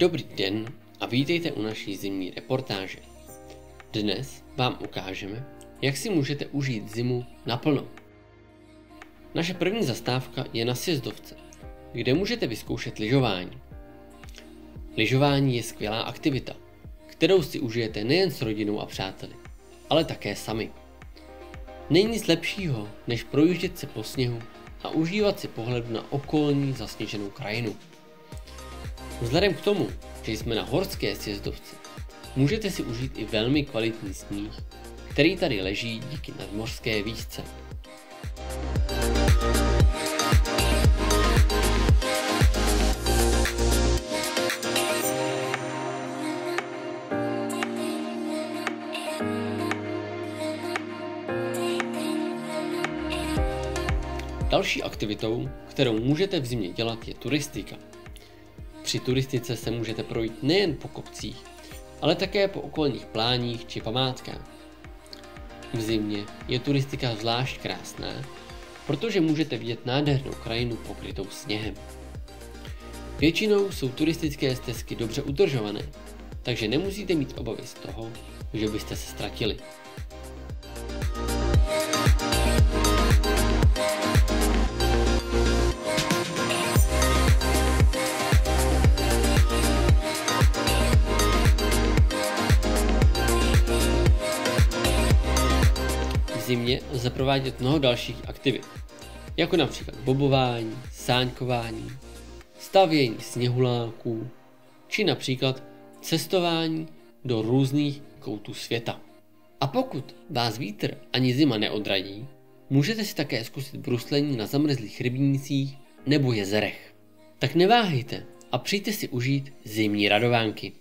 Dobrý den a vítejte u naší zimní reportáže. Dnes vám ukážeme, jak si můžete užít zimu naplno. Naše první zastávka je na sjezdovce, kde můžete vyzkoušet lyžování. Lyžování je skvělá aktivita, kterou si užijete nejen s rodinou a přáteli, ale také sami. Není nic lepšího, než projíždět se po sněhu a užívat si pohledu na okolní zasněženou krajinu. Vzhledem k tomu, že jsme na horské sjezdovce, můžete si užít i velmi kvalitní sníh, který tady leží díky nadmořské výšce. Další aktivitou, kterou můžete v zimě dělat, je turistika. Při turistice se můžete projít nejen po kopcích, ale také po okolních pláních či památkách. V zimě je turistika zvlášť krásná, protože můžete vidět nádhernou krajinu pokrytou sněhem. Většinou jsou turistické stezky dobře udržované, takže nemusíte mít obavy z toho, že byste se ztratili. Zimě lze provádět mnoho dalších aktivit, jako například bobování, sáňkování, stavění sněhuláků, či například cestování do různých koutů světa. A pokud vás vítr ani zima neodradí, můžete si také zkusit bruslení na zamrzlých rybnících nebo jezerech. Tak neváhejte a přijďte si užít zimní radovánky.